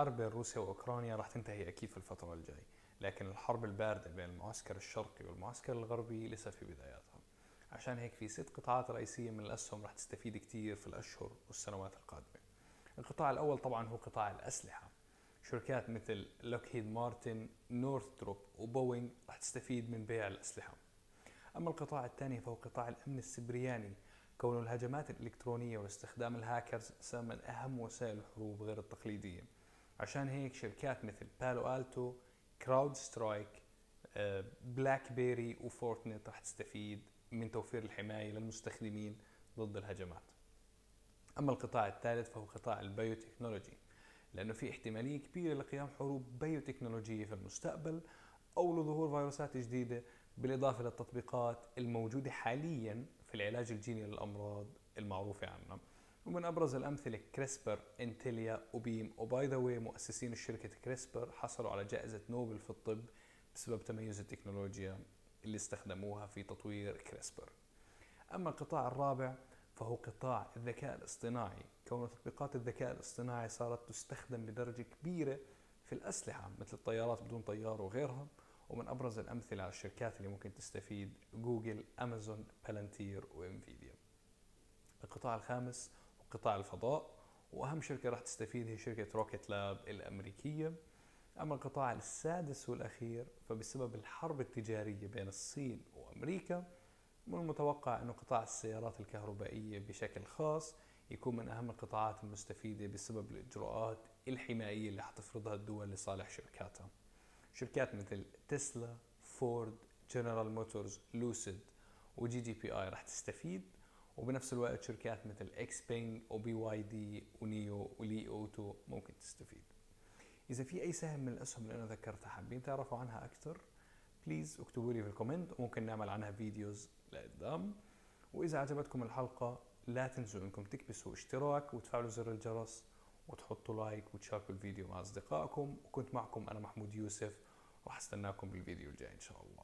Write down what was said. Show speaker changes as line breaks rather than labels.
الحرب بين روسيا وأوكرانيا راح تنتهي أكيد في الفترة الجاي لكن الحرب الباردة بين المعسكر الشرقي والمعسكر الغربي لسه في بداياتها. عشان هيك في ست قطاعات رئيسية من الأسهم راح تستفيد كثير في الأشهر والسنوات القادمة. القطاع الأول طبعا هو قطاع الأسلحة. شركات مثل Lockheed Martin Northrop و Boeing راح تستفيد من بيع الأسلحة. أما القطاع الثاني فهو قطاع الأمن السيبراني. كون الهجمات الإلكترونية واستخدام الهاكرز صار من أهم وسائل الحروب غير التقليدية. عشان هيك شركات مثل Palo Alto CrowdStrike BlackBerry و Fortinet رح تستفيد من توفير الحماية للمستخدمين ضد الهجمات. أما القطاع الثالث فهو قطاع ال biotechnology لأنه في احتمالية كبيرة لقيام حروب بيوتكنولوجية في المستقبل أو لظهور فيروسات جديدة بالإضافة للتطبيقات الموجودة حاليا في العلاج الجيني للأمراض المعروفة عنا. ومن أبرز الأمثلة كريسبر Intellia و Beam و by the way مؤسسين الشركة كريسبر حصلوا على جائزة نوبل في الطب بسبب تميز التكنولوجيا اللي استخدموها في تطوير كريسبر. أما القطاع الرابع فهو قطاع الذكاء الاصطناعي. كون تطبيقات الذكاء الاصطناعي صارت تستخدم بدرجة كبيرة في الأسلحة مثل الطيارات بدون طيار وغيرها. ومن أبرز الأمثلة على الشركات اللي ممكن تستفيد جوجل أمازون بالانتير وإنفيديا. القطاع الخامس قطاع الفضاء وأهم شركة راح تستفيد هي شركة روكيت لاب الأمريكية. أما القطاع السادس والأخير فبسبب الحرب التجارية بين الصين وأمريكا من المتوقع أن قطاع السيارات الكهربائية بشكل خاص يكون من أهم القطاعات المستفيدة بسبب الإجراءات الحمائية اللي حتفرضها الدول لصالح شركاتها. شركات مثل تسلا فورد جنرال موتورز Lucid و GGPI راح تستفيد وبنفس الوقت شركات مثل XPeng و BYD و NIO و Li Auto ممكن تستفيد. إذا في أي سهم من الأسهم اللي أنا ذكرتها حابين تعرفوا عنها أكثر please اكتبوا لي في ال comment وممكن نعمل عنها videos لقدام. وإذا عجبتكم الحلقة لا تنسوا إنكم تكبسوا اشتراك وتفعلوا زر الجرس وتحطوا like وتشاركوا الفيديو مع أصدقائكم. وكنت معكم أنا محمود يوسف وراح أستناكم بالفيديو الجاي إن شاء الله.